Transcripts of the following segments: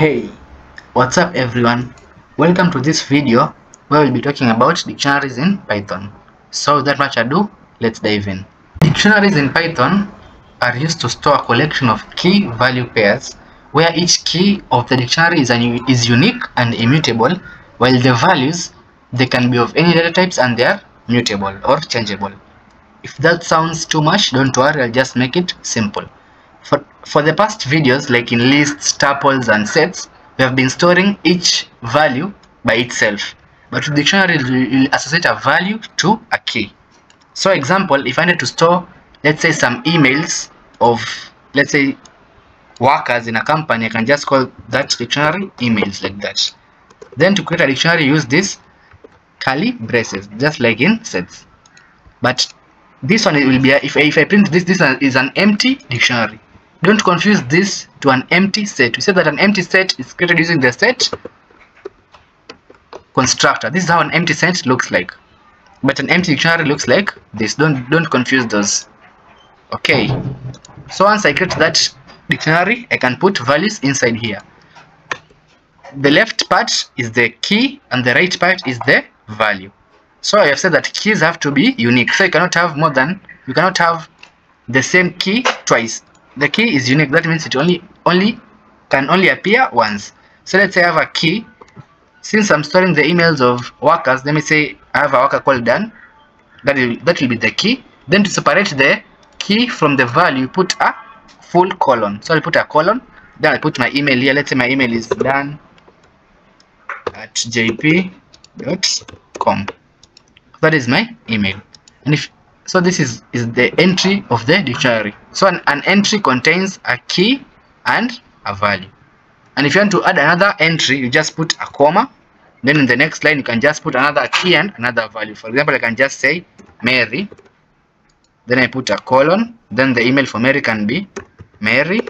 Hey, what's up everyone? Welcome to this video where we'll be talking about dictionaries in Python. So without much ado, let's dive in. Dictionaries in Python are used to store a collection of key value pairs where each key of the dictionary is, is unique and immutable while the values they can be of any data types and they are mutable or changeable. If that sounds too much, don't worry, I'll just make it simple. For, for the past videos, like in lists, tuples, and sets, we have been storing each value by itself. But with dictionary, we'll associate a value to a key. So example, if I need to store, let's say some emails of, let's say, workers in a company, I can just call that dictionary emails like that. Then to create a dictionary, use this curly braces, just like in sets. But this one will be, a, if, if I print this, this is an empty dictionary. Don't confuse this to an empty set. We said that an empty set is created using the set constructor. This is how an empty set looks like. But an empty dictionary looks like this. Don't don't confuse those. Okay. So once I create that dictionary, I can put values inside here. The left part is the key and the right part is the value. So I have said that keys have to be unique. So you cannot have more than you cannot have the same key twice the key is unique. That means it only only can only appear once. So let's say i have a key. Since i'm storing the emails of workers let me say i have a worker called dan. That will that will be the key. Then to separate the key from the value put a full colon. So i'll put a colon. Then i put my email here. Let's say my email is dan at jp.com that is my email. And if so this is is the entry of the dictionary. So an, an entry contains a key and a value. And if you want to add another entry you just put a comma. Then in the next line you can just put another key and another value. For example i can just say mary. Then i put a colon. Then the email for mary can be mary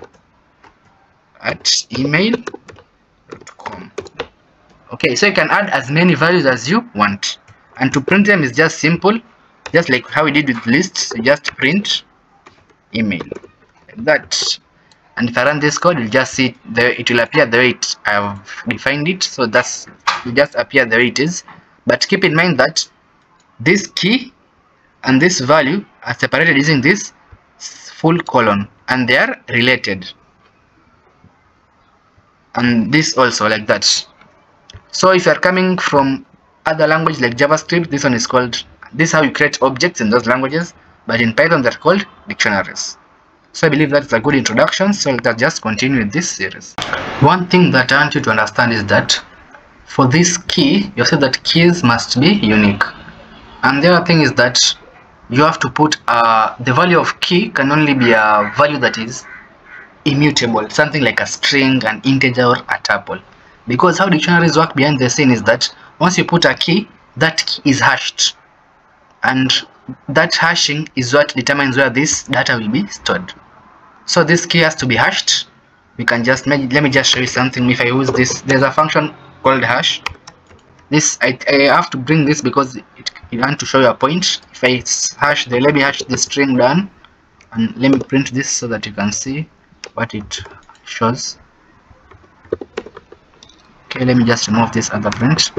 at email.com okay so you can add as many values as you want. And to print them is just simple just like how we did with lists you just print email. Like that. And if I run this code you'll just see the it will appear the way it I have defined it. So that's it just appear the way it is. But keep in mind that this key and this value are separated using this full colon and they are related. And this also like that. So if you are coming from other language like javascript this one is called this is how you create objects in those languages but in python they're called dictionaries. So i believe that's a good introduction so let's just continue with this series. One thing that i want you to understand is that for this key you said that keys must be unique. And the other thing is that you have to put uh, the value of key can only be a value that is immutable something like a string an integer or a tuple. Because how dictionaries work behind the scene is that once you put a key that key is hashed and that hashing is what determines where this data will be stored. So this key has to be hashed. We can just let me just show you something. If i use this there's a function called hash. This i, I have to bring this because it, you want to show you a point. If i hash the let me hash the string down and let me print this so that you can see what it shows. Okay let me just remove this other print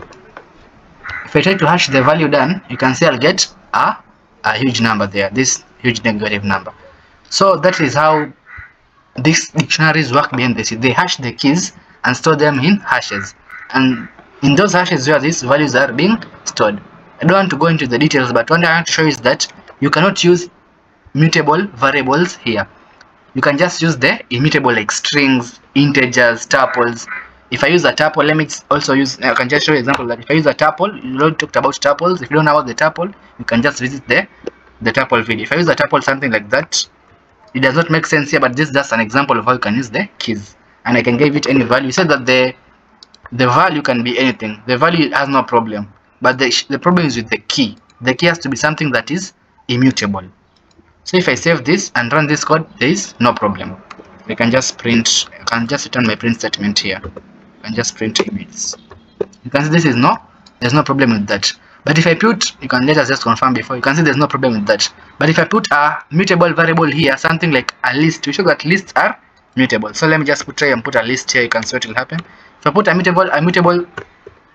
if I try to hash the value Dan you can see I'll get a, a huge number there this huge negative number. So that is how these dictionaries work behind this they hash the keys and store them in hashes. And in those hashes where these values are being stored. I don't want to go into the details but what I want to show is that you cannot use mutable variables here. You can just use the immutable like strings integers tuples if I use a tuple, let me also use, I can just show you example that if I use a tuple, you already talked about tuples, if you don't know about the tuple, you can just visit the, the tuple video. If I use a tuple, something like that, it does not make sense here, but this is just an example of how you can use the keys. And I can give it any value. You said that the the value can be anything. The value has no problem. But the, the problem is with the key. The key has to be something that is immutable. So if I save this and run this code, there is no problem. I can just print, I can just return my print statement here and just print images you can see this is no there's no problem with that. But if i put you can let us just confirm before you can see there's no problem with that. But if i put a mutable variable here something like a list we show that lists are mutable. So let me just put try and put a list here you can see what will happen. If i put a mutable a mutable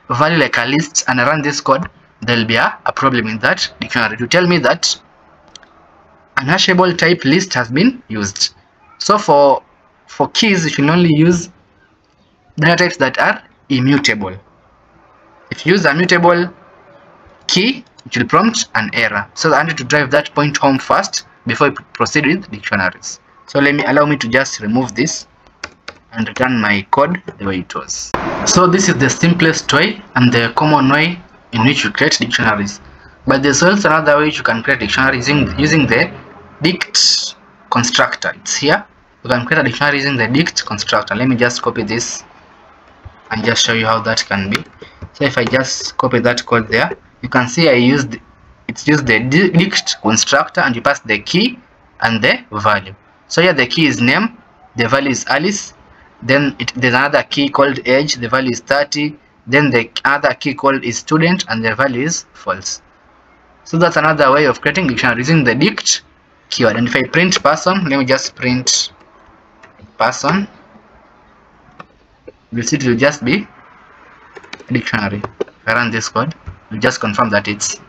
value like a list and i run this code there'll be a, a problem in that dictionary. To tell me that unhashable type list has been used. So for for keys you should only use data types that are immutable. If you use a mutable key it will prompt an error. So i need to drive that point home first before I proceed with dictionaries. So let me allow me to just remove this and return my code the way it was. So this is the simplest way and the common way in which you create dictionaries. But there's also another way you can create dictionaries using, using the dict constructor. It's here. You can create a dictionary using the dict constructor. Let me just copy this and just show you how that can be. So if i just copy that code there you can see i used it's used the dict constructor and you pass the key and the value. So here the key is name the value is alice then it, there's another key called age the value is 30 then the other key called is student and the value is false. So that's another way of creating. Dictionary using the dict keyword. And if i print person let me just print person see it will just be dictionary. If i run this code we'll just confirm that it's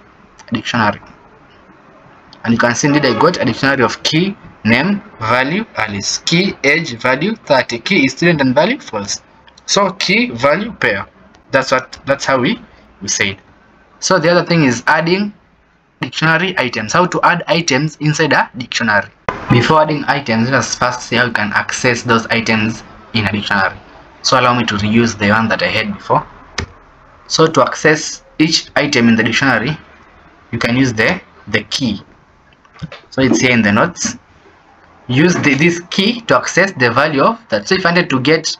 a dictionary. And you can see indeed i got a dictionary of key name value alice key age value 30 key is student and value false. So key value pair. That's what that's how we we said so the other thing is adding dictionary items. How to add items inside a dictionary? Before adding items let us first see how you can access those items in a dictionary so allow me to reuse the one that i had before. So to access each item in the dictionary you can use the the key. So it's here in the notes. Use the, this key to access the value of that. So if i wanted to get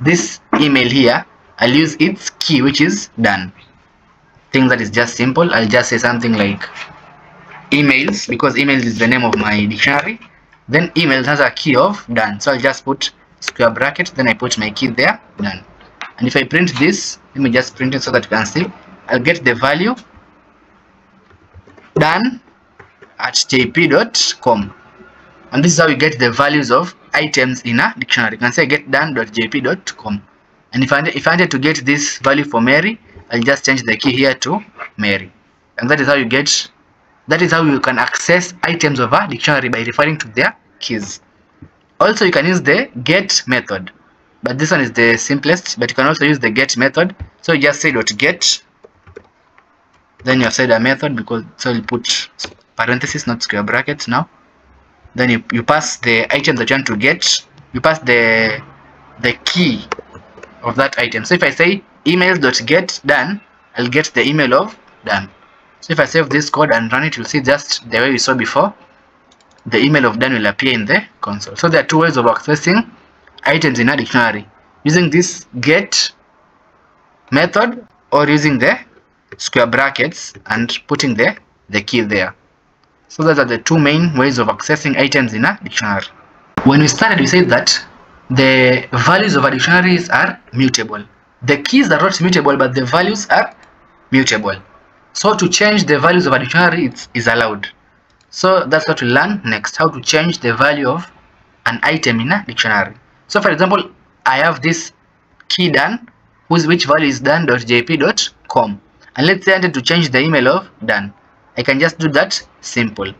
this email here i'll use its key which is Dan. Thing that is just simple i'll just say something like emails because emails is the name of my dictionary. Then emails has a key of Dan. So i'll just put square bracket then i put my key there Dan. And if i print this let me just print it so that you can see i'll get the value Dan at jp.com and this is how you get the values of items in a dictionary. You can say get Dan.jp.com and if I, if I wanted to get this value for Mary I'll just change the key here to Mary. And that is how you get that is how you can access items of a dictionary by referring to their keys also you can use the get method but this one is the simplest but you can also use the get method. So you just say dot get then you have said a method because so you put parenthesis not square brackets now. Then you, you pass the item that you want to get you pass the the key of that item. So if i say email dot get Dan i'll get the email of Dan. So if i save this code and run it you'll see just the way we saw before the email of Dan will appear in the console. So there are two ways of accessing items in a dictionary. Using this get method or using the square brackets and putting the the key there. So those are the two main ways of accessing items in a dictionary. When we started we said that the values of a dictionaries are mutable. The keys are not mutable but the values are mutable. So to change the values of a dictionary is allowed so that's what we learn next how to change the value of an item in a dictionary. So for example i have this key Dan whose which value is Dan.jp.com and let's say i wanted to change the email of Dan. I can just do that simple.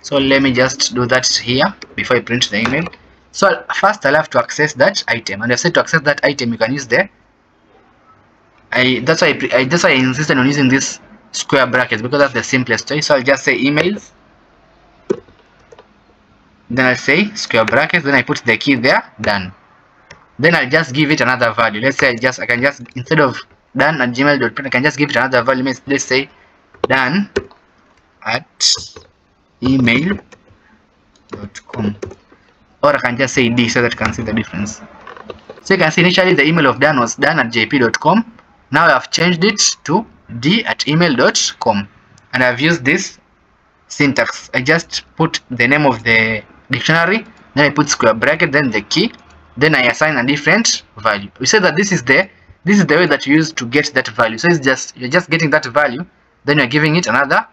So let me just do that here before i print the email. So first i'll have to access that item. And i said to access that item you can use the i that's why I, I that's why i insisted on using this square brackets because that's the simplest way. So i'll just say emails then i say square brackets then i put the key there Dan then i'll just give it another value let's say i just i can just instead of Dan at gmail.com i can just give it another value let's say Dan at email.com or I can just say D so that you can see the difference. So you can see initially the email of Dan was Dan at jp.com. Now I have changed it to D at email.com and I've used this syntax. I just put the name of the dictionary, then I put square bracket, then the key, then I assign a different value. We say that this is the this is the way that you use to get that value. So it's just you're just getting that value, then you're giving it another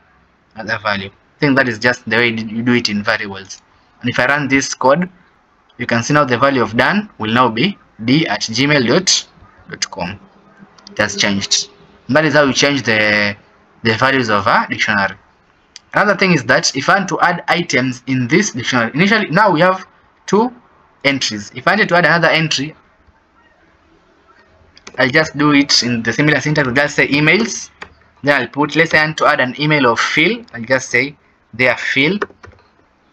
another value. I think that is just the way you do it in variables. And if I run this code, you can see now the value of Dan will now be d at gmail.com. It has changed. And that is how you change the, the values of a dictionary. Another thing is that if I want to add items in this dictionary, initially now we have two entries. If I wanted to add another entry, I'll just do it in the similar syntax. I'll just say emails. Then I'll put, let's say I want to add an email of Phil. I'll just say there Phil.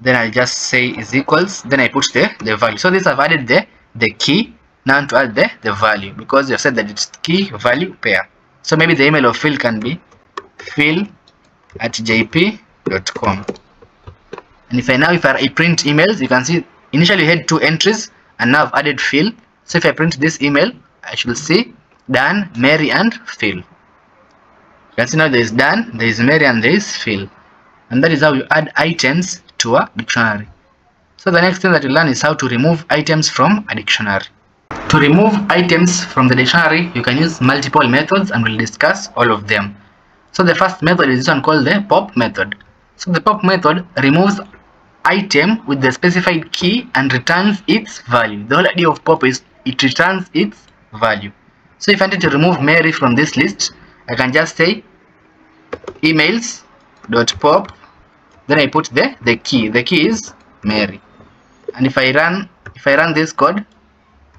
Then I'll just say is equals. Then I put the, the value. So this I've added the, the key. Now to add the, the value because you've said that it's key value pair. So maybe the email of Phil can be phil at jp.com. And if I now if I print emails, you can see initially we had two entries and now I've added Phil. So if I print this email, I should see Dan, Mary, and Phil. You can see now there is Dan, there is Mary, and there is Phil. And that is how you add items to a dictionary. So the next thing that you learn is how to remove items from a dictionary. To remove items from the dictionary, you can use multiple methods and we'll discuss all of them. So the first method is this one called the pop method. So the pop method removes item with the specified key and returns its value. The whole idea of pop is it returns its value. So if I wanted to remove Mary from this list, I can just say emails dot pop then I put the the key. The key is Mary. And if I run if I run this code,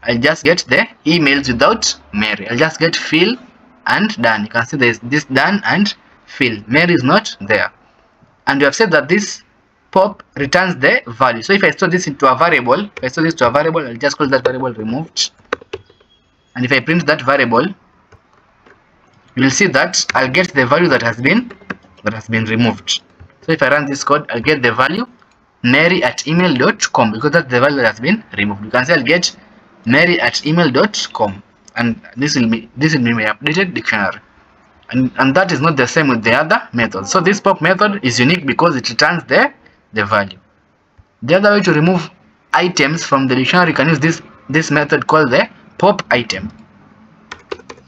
I'll just get the emails without Mary. I'll just get Phil and Dan. You can see this this Dan and Phil. Mary is not there. And we have said that this pop returns the value. So if I store this into a variable, if I store this to a variable, I'll just call that variable removed. And if I print that variable, you will see that I'll get the value that has been that has been removed. So if I run this code, I'll get the value mary at email.com because that's the value that has been removed. You can say I'll get mary at email.com and this will be this will be my updated dictionary. And, and that is not the same with the other method. So this pop method is unique because it returns the, the value. The other way to remove items from the dictionary, you can use this, this method called the pop item.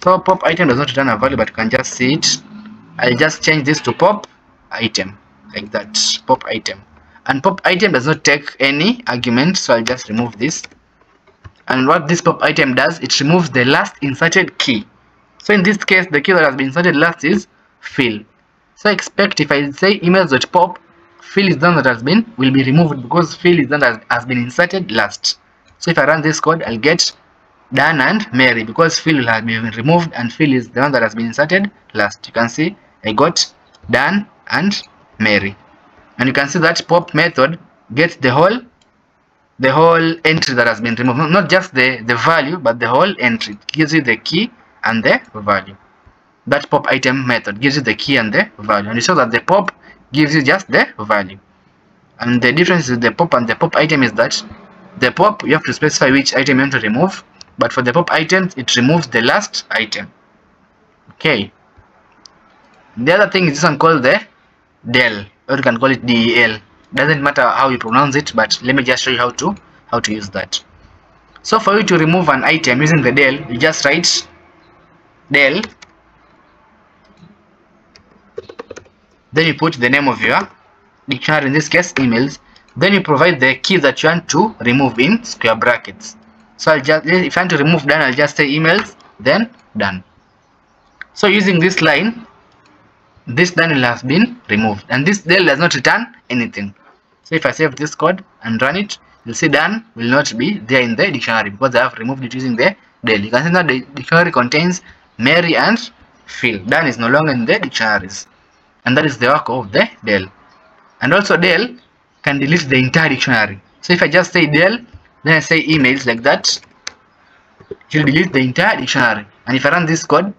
So pop item does not return a value, but you can just see it. I'll just change this to pop item, like that, pop item. And pop item does not take any argument, so I'll just remove this. And what this pop item does, it removes the last inserted key. So in this case, the key that has been inserted last is Phil. So expect if I say emails.pop, Phil is the one that has been will be removed because Phil is the one that has been inserted last. So if I run this code, I'll get Dan and Mary because Phil have been removed and fill is the one that has been inserted last. You can see I got Dan and Mary. And you can see that pop method gets the whole the whole entry that has been removed. Not just the, the value, but the whole entry. It gives you the key and the value. That pop item method gives you the key and the value. And you saw that the pop gives you just the value. And the difference with the pop and the pop item is that the pop you have to specify which item you want to remove, but for the pop items it removes the last item. Okay. The other thing is this one called the del, or you can call it del. Doesn't matter how you pronounce it, but let me just show you how to how to use that. So for you to remove an item using the del, you just write del. Then you put the name of your dictionary in this case emails. Then you provide the key that you want to remove in square brackets. So I'll just if I want to remove Dan I'll just say emails then Dan. So using this line this Dan will have been removed. And this del does not return anything. So if I save this code and run it you'll see Dan will not be there in the dictionary because I have removed it using the del. You can see that the dictionary contains Mary and Phil. Dan is no longer in the dictionaries. And that is the work of the del. And also del can delete the entire dictionary. So if I just say del, then I say emails like that, it will delete the entire dictionary. And if I run this code,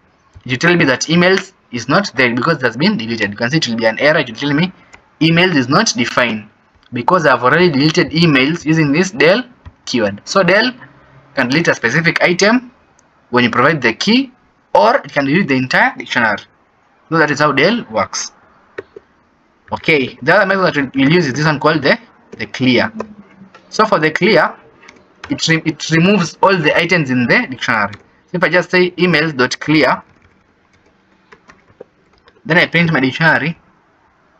it will tell me that emails is not there because it has been deleted. You can see it will be an error. It will tell me emails is not defined because I've already deleted emails using this del keyword. So del can delete a specific item when you provide the key or it can delete the entire dictionary. So that is how del works. Okay, the other method that we'll use is this one called the, the clear. So for the clear, it, re it removes all the items in the dictionary. So if I just say emails.clear, then I print my dictionary,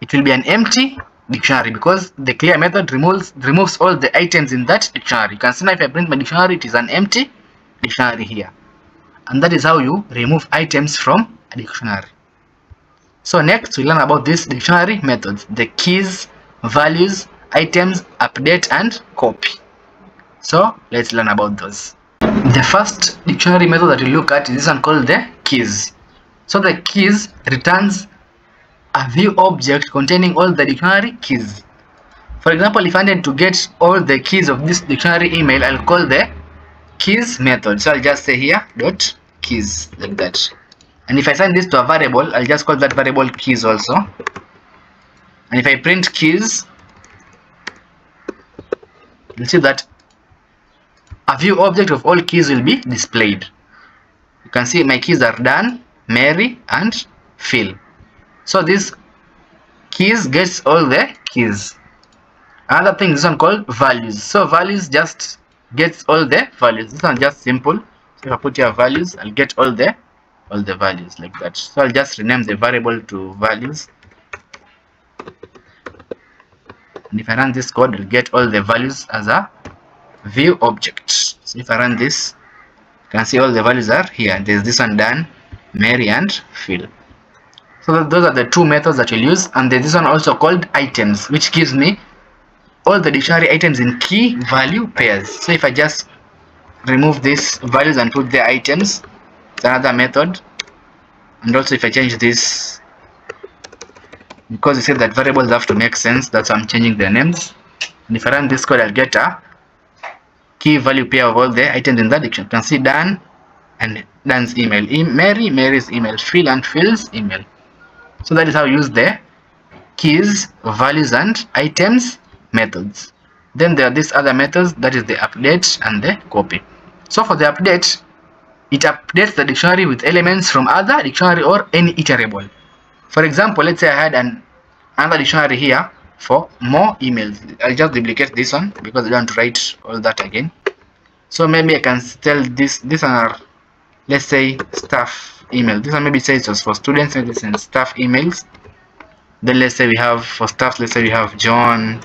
it will be an empty dictionary because the clear method removes removes all the items in that dictionary. You can see now if I print my dictionary, it is an empty dictionary here. And that is how you remove items from a dictionary. So next we learn about this dictionary methods, the keys, values, items, update and copy. So let's learn about those. The first dictionary method that we look at is this one called the keys. So the keys returns a view object containing all the dictionary keys. For example, if I need to get all the keys of this dictionary email, I'll call the keys method. So I'll just say here dot keys like that. And if I send this to a variable, I'll just call that variable keys also. And if I print keys, you'll see that a view object of all keys will be displayed. You can see my keys are Dan, Mary, and Phil. So this keys gets all the keys. Another thing is one called values. So values just gets all the values. This one just simple. So if I put here values, I'll get all the all the values like that. So I'll just rename the variable to values. And if I run this code, I'll get all the values as a view object. So if I run this, you can see all the values are here. There's this one Dan, Mary, and Phil. So those are the two methods that we'll use. And there's this one also called items, which gives me all the dictionary items in key value pairs. So if I just remove these values and put the items, it's another method. And also if I change this, because you said that variables have to make sense, that's why I'm changing their names. And if I run this code, I'll get a key value pair of all the items in that dictionary. You can see Dan and Dan's email, e Mary, Mary's email, Phil and Phil's email. So that is how you use the keys, values and items methods. Then there are these other methods that is the update and the copy. So for the update, it updates the dictionary with elements from other dictionary or any iterable. For example, let's say I had an another dictionary here for more emails. I'll just duplicate this one because I don't write all that again. So maybe I can tell this this are let's say staff email. This one maybe says just for students and this is staff emails. Then let's say we have for staff, let's say we have John,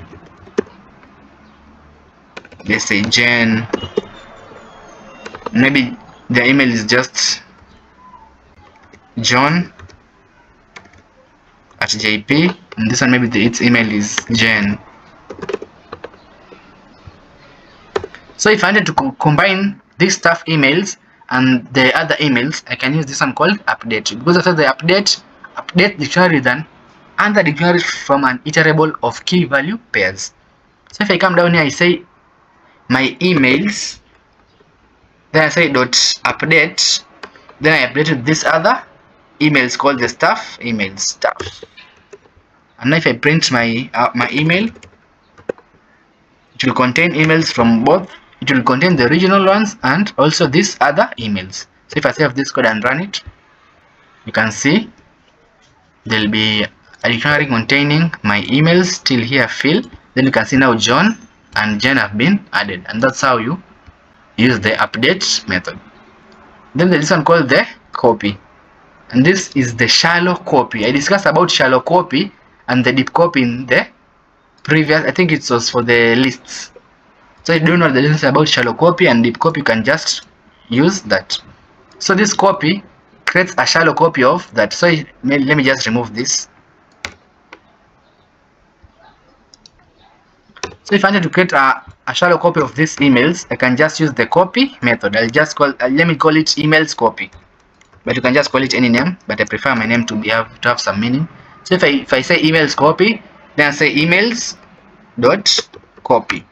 let's say Jen. Maybe the email is just John at JP and this one maybe the, its email is Jen. So if I wanted to co combine these staff emails and the other emails, I can use this one called update because after the update, update dictionary then and the dictionary from an iterable of key value pairs. So if I come down here, I say my emails, then I say dot update, then I updated this other emails called the staff email stuff. And now if I print my uh, my email, it will contain emails from both it will contain the original ones and also these other emails so if i save this code and run it you can see there'll be a dictionary containing my emails still here Phil then you can see now John and Jen have been added and that's how you use the update method. Then there's one called the copy and this is the shallow copy. I discussed about shallow copy and the deep copy in the previous I think it was for the lists. So if you don't know the difference about shallow copy and deep copy. You can just use that. So this copy creates a shallow copy of that. So let me just remove this so if I need to create a, a shallow copy of these emails I can just use the copy method. I'll just call uh, let me call it emails copy. But you can just call it any name but I prefer my name to be have to have some meaning. So if I if I say emails copy then I say emails dot copy.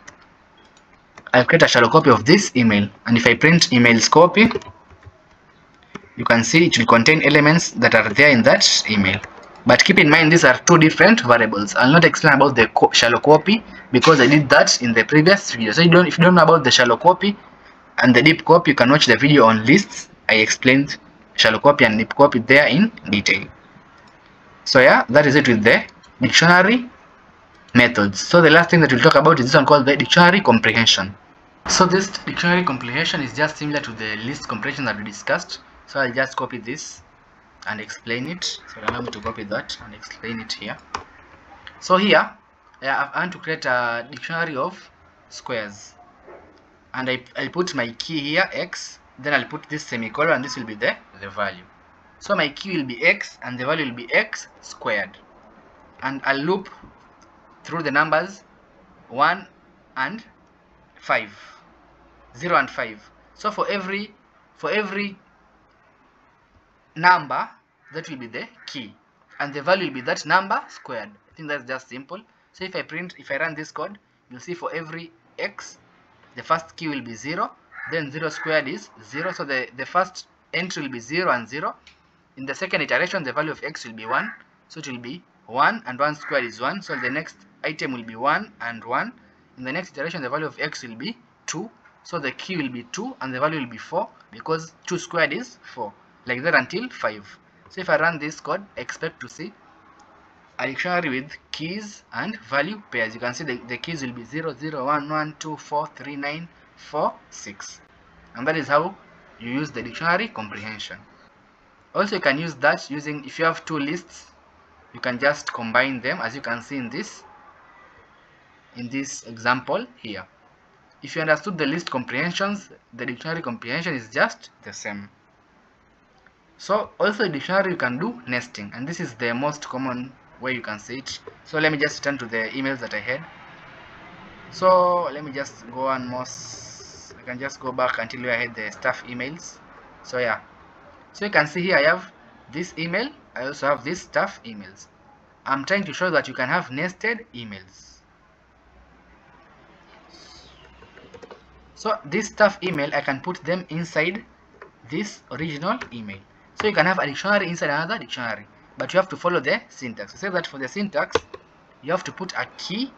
I'll create a shallow copy of this email. And if I print emails copy you can see it will contain elements that are there in that email but keep in mind these are two different variables. I'll not explain about the co shallow copy because I did that in the previous video. So you don't if you don't know about the shallow copy and the deep copy you can watch the video on lists. I explained shallow copy and deep copy there in detail. So yeah that is it with the dictionary methods. So the last thing that we'll talk about is this one called the dictionary comprehension. So this dictionary comprehension is just similar to the list comprehension that we discussed. So I'll just copy this and explain it. So allow me to copy that and explain it here. So here I want to create a dictionary of squares. And I, I'll put my key here x. Then I'll put this semicolon and this will be the, the value. So my key will be x and the value will be x squared. And I'll loop through the numbers 1 and 5 0 and 5 so for every for every number that will be the key and the value will be that number squared I think that's just simple so if I print if I run this code you'll see for every x the first key will be 0 then 0 squared is 0 so the the first entry will be 0 and 0 in the second iteration the value of x will be 1 so it will be 1 and 1 squared is 1 so the next item will be 1 and 1 in the next iteration the value of x will be 2 so the key will be 2 and the value will be 4 because 2 squared is 4 like that until 5 so if I run this code expect to see a dictionary with keys and value pairs. You can see the, the keys will be 0 0 1 1 2 4 3 9 4 6 and that is how you use the dictionary comprehension. Also you can use that using if you have two lists you can just combine them as you can see in this in this example here. If you understood the list comprehensions the dictionary comprehension is just the same so also in dictionary you can do nesting and this is the most common way you can see it. So let me just turn to the emails that I had. So let me just go on most I can just go back until I had the staff emails. So yeah. So you can see here I have this email. I also have this staff emails. I'm trying to show that you can have nested emails. So this staff email I can put them inside this original email so you can have a dictionary inside another dictionary but you have to follow the syntax. Say that for the syntax you have to put a key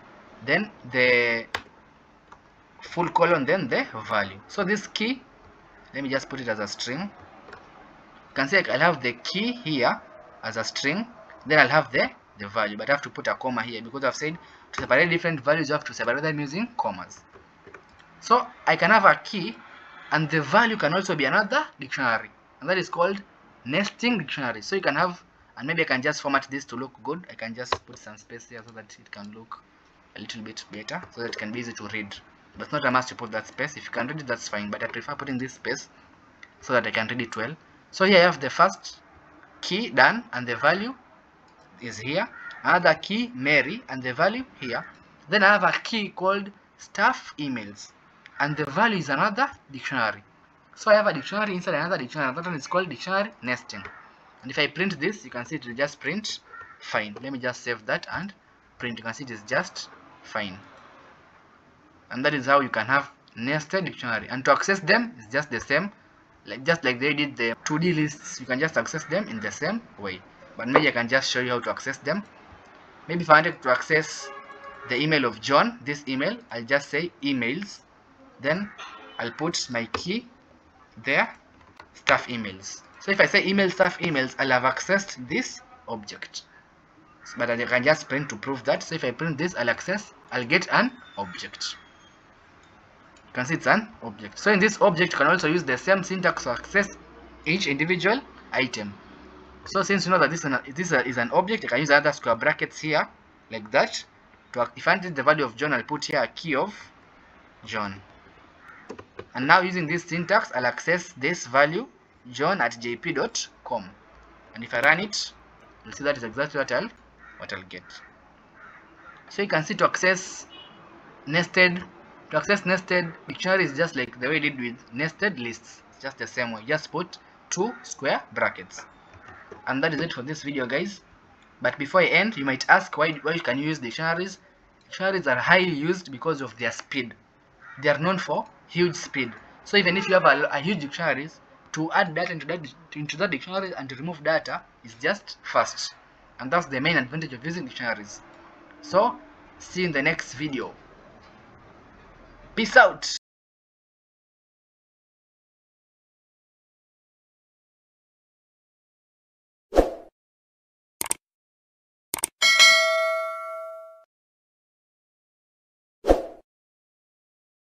then the full colon then the value. So this key let me just put it as a string. You can see I'll have the key here as a string then I'll have the the value but I have to put a comma here because I've said to separate different values you have to separate them using commas. So I can have a key and the value can also be another dictionary and that is called nesting dictionary. So you can have and maybe I can just format this to look good. I can just put some space here so that it can look a little bit better so that it can be easy to read. But not a must to put that space. If you can read it that's fine but I prefer putting this space so that I can read it well. So here I have the first key Dan and the value is here. Another key Mary and the value here. Then I have a key called staff emails and the value is another dictionary so I have a dictionary inside another dictionary that one is called dictionary nesting. And if I print this you can see it will just print fine. Let me just save that and print. You can see it is just fine. And that is how you can have nested dictionary. And to access them it's just the same like just like they did the 2d lists you can just access them in the same way. But maybe I can just show you how to access them. Maybe if I wanted to access the email of John this email I'll just say emails. Then I'll put my key there staff emails. So if I say email staff emails I'll have accessed this object. But I can just print to prove that. So if I print this I'll access I'll get an object. You can see it's an object. So in this object you can also use the same syntax to access each individual item. So since you know that this, this is an object I can use other square brackets here like that. To if I need the value of John I'll put here a key of John and now using this syntax I'll access this value john at jp.com and if I run it you'll see that is exactly what I'll what I'll get. So you can see to access nested to access nested dictionary is just like the way we did with nested lists. It's just the same way. Just put two square brackets. And that is it for this video guys. But before I end you might ask why, why can you use dictionaries. Dictionaries are highly used because of their speed. They are known for huge speed. So even if you have a, a huge dictionaries to add data into that into that dictionary and to remove data is just fast. And that's the main advantage of using dictionaries. So see you in the next video. Peace out